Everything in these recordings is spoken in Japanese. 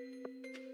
Música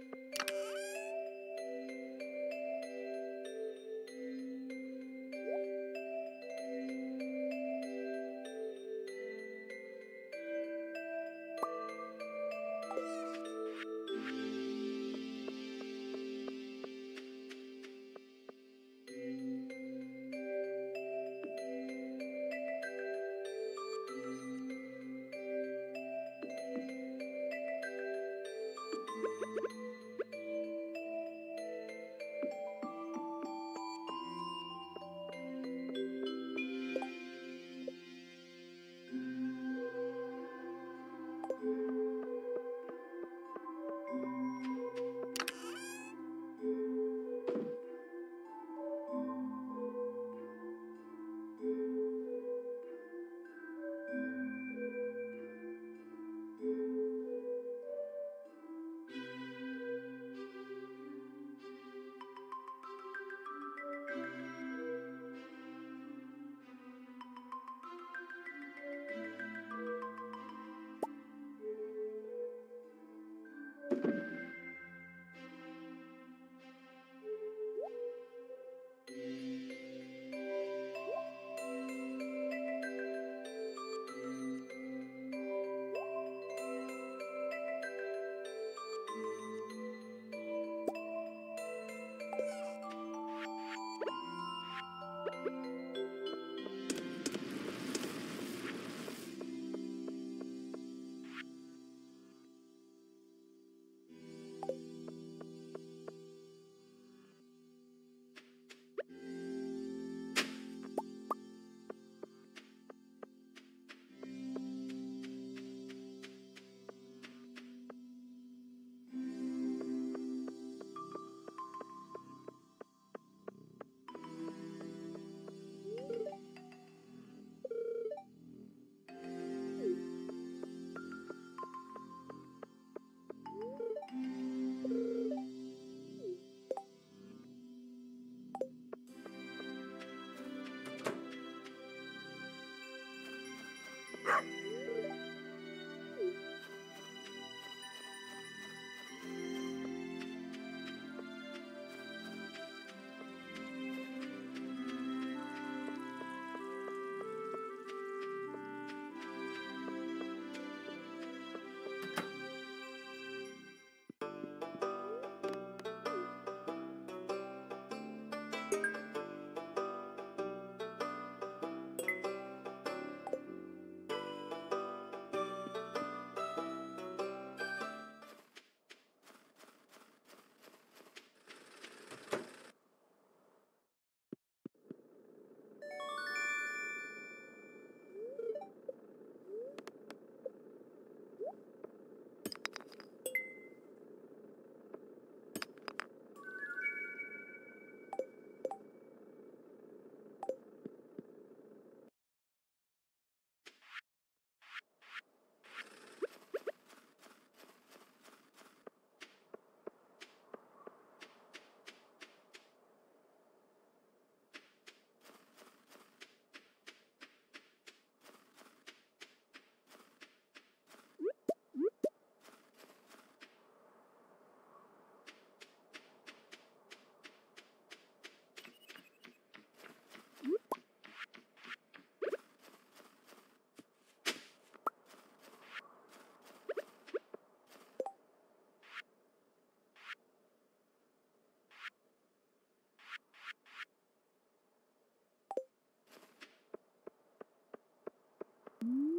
Mm-hmm.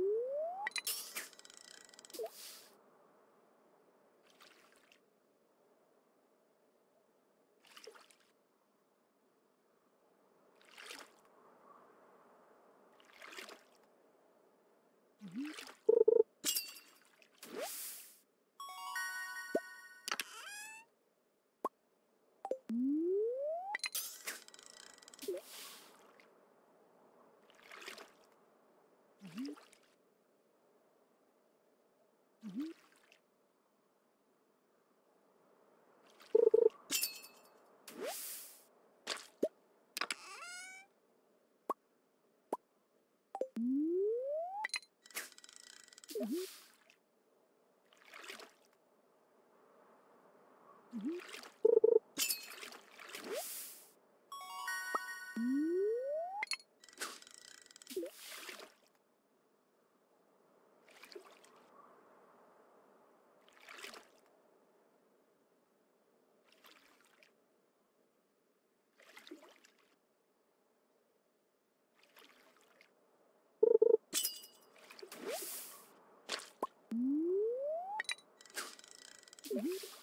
Mm-hmm. Mm-hmm.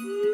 Mm-hmm.